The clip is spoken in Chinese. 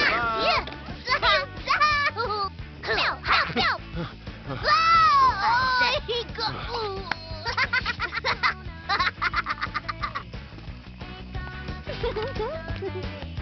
耶！加油！加油！加油！还有一个。哈哈哈哈哈！哈哈哈哈哈！